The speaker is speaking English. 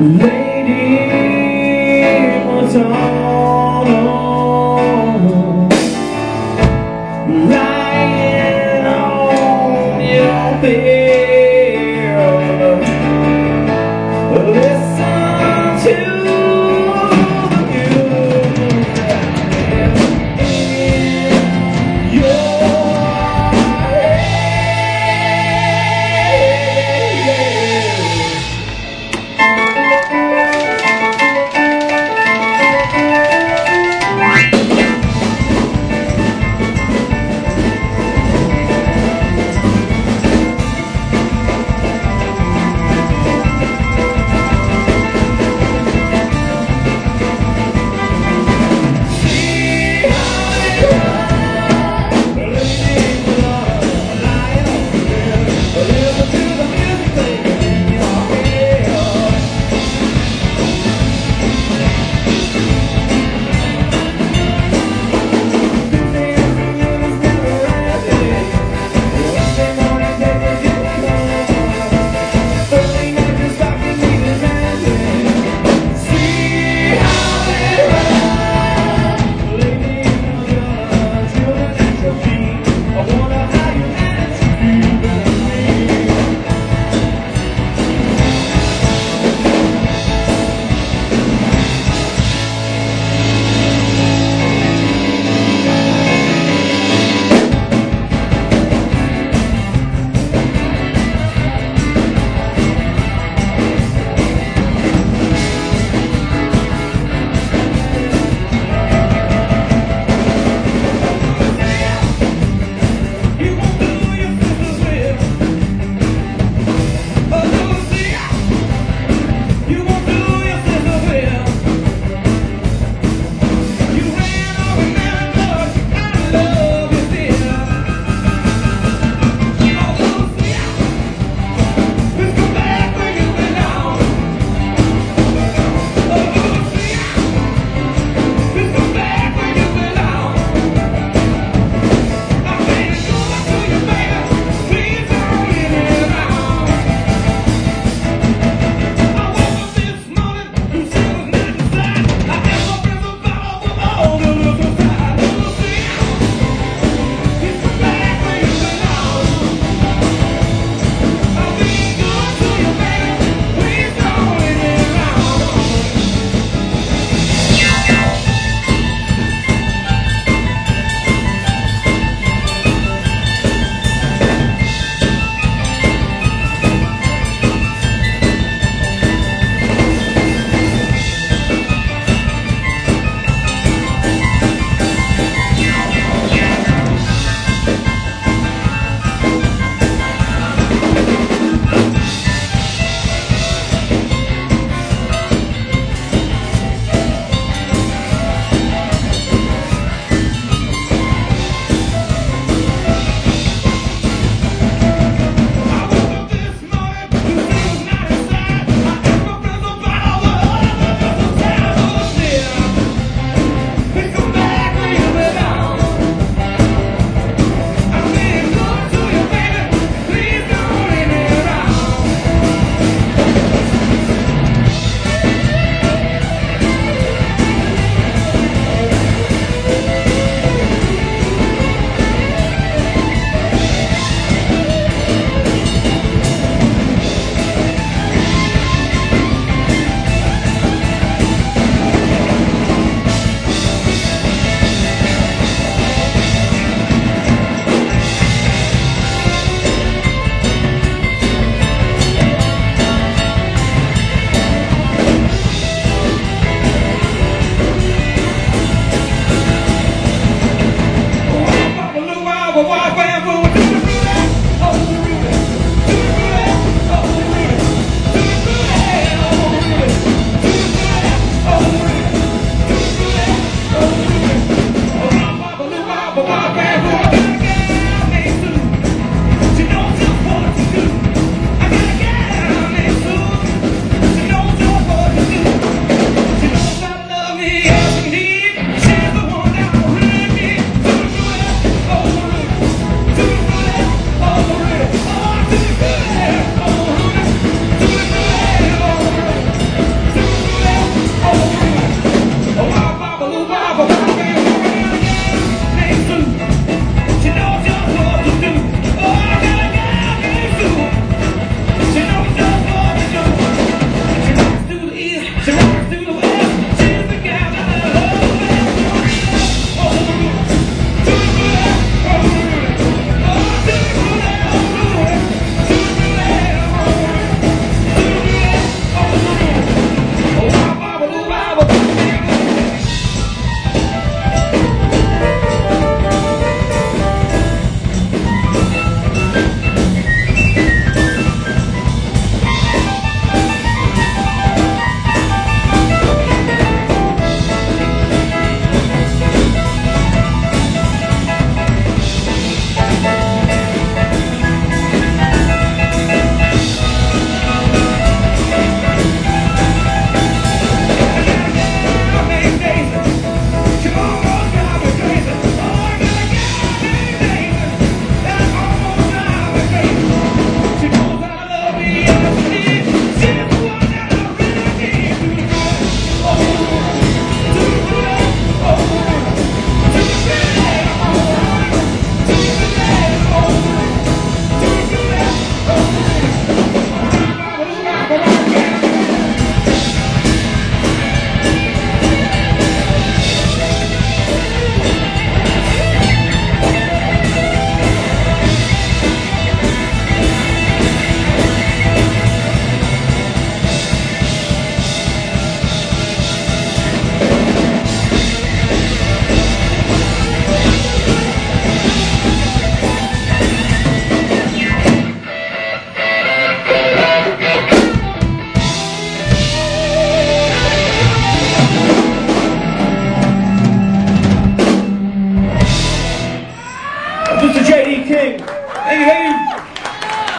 Lady Madonna Lying on your bed.